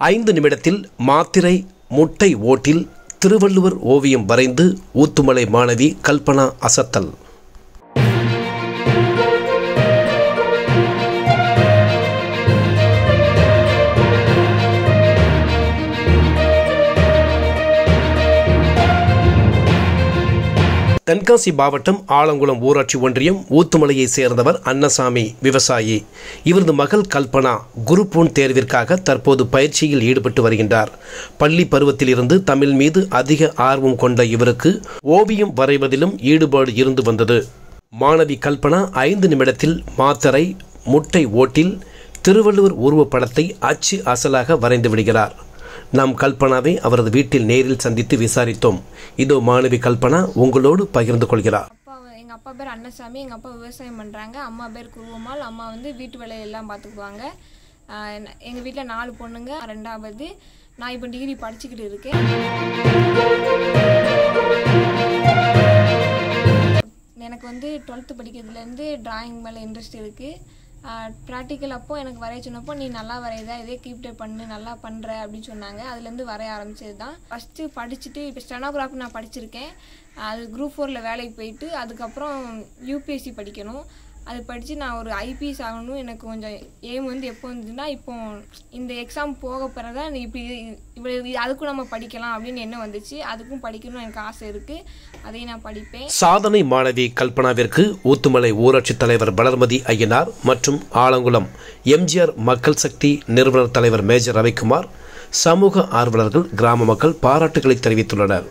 ஐந்து நிமிடத்தில் மாத்திரை முட்டை ஓட்டில் திருவள்ளுவர் ஓவியம் வரைந்து ஊத்துமலை மாணவி கல்பனா அசத்தல். தென்காசி மாவட்டம் ஆலங்குளம் ஊராட்சி ஒன்றியம் ஊத்துமலையைச் சேர்ந்தவர் அன்னசாமி விவசாயி. இவரது மகள் கல்பனா குரூப் தேர்விற்காக தற்போது பயிற்சியில் ஈடுபட்டு வருகின்றார். பள்ளி பருவத்திலிருந்து தமிழ் மீது அதிக ஆர்வம் கொண்ட இவருக்கு ஓவியம் வரைவதிலும் ஈடுபாடு இருந்து வந்தது. மாணவி கல்பனா ஐந்து நிமிடத்தில் மாத்தரை முட்டை ஓட்டில் திருவள்ளுவர் உருவப்படத்தை அச்சு அசலாக வரைந்து விடுகிறார். நாம் கல்பனாவை அவரது வீட்டில் நேரில் சந்தித்து விசாரித்தோம். இதோ மாணவி கல்பனா உங்களோடு பகிர்ந்து கொள்கிறார். அப்பா எங்க அப்பா பேர் அன்னசாமி. எங்க அப்பா விவசாயம் பண்றாங்க. அம்மா பேர் குருவம்மாள். அம்மா வந்து வீட்டு வேலையெல்லாம் பார்த்துக்குவாங்க எங்கள் வீட்டில் எங்க நாலு பொண்ணுங்க ரெண்டாவது நான் இப்போ டிகிரி படிச்சுக்கிட்டு இருக்கேன். எனக்கு வந்து டுவெல்த்து படிக்கிறதுலேருந்து டிராயிங் மேலே இன்ட்ரெஸ்ட் இருக்குது ப்ராக்டிக்கல் அப்போ எனக்கு வரைய சொன்னப்போ நீ நல்லா வரையுத இதே கீப்டே பண்ணு நல்லா பண்ணுற அப்படின்னு சொன்னாங்க. அதுலேருந்து வரைய ஆரம்பிச்சது தான் ஃபஸ்ட்டு படிச்சுட்டு இப்போ ஸ்டெனோகிராஃபி நான் படிச்சிருக்கேன். அது குரூப் ஃபோரில் வேலைக்கு போயிட்டு அதுக்கப்புறம் யூபிஎஸ்சி படிக்கணும். அது படித்து நான் ஒரு ஐபிஎஸ் ஆகணும். எனக்கு கொஞ்சம் எய்ம் வந்து எப்போ வந்துன்னா இப்போ இந்த எக்ஸாம் போக பிறகுதான் இப்படி இப்படி அதுக்கும் நம்ம படிக்கலாம் அப்படின்னு என்ன வந்துச்சு. அதுக்கும் படிக்கணும்னு எனக்கு ஆசை இருக்குது அதையும் நான் படிப்பேன். சாதனை மாணவி கல்பனாவிற்கு ஊத்துமலை ஊராட்சி தலைவர் வளர்மதி ஐயனார் மற்றும் ஆலங்குளம் எம்ஜிஆர் மக்கள் சக்தி நிறுவனர் தலைவர் மேஜர் ரவிக்குமார் சமூக ஆர்வலர்கள் கிராம மக்கள் பாராட்டுகளை தெரிவித்துள்ளனர்.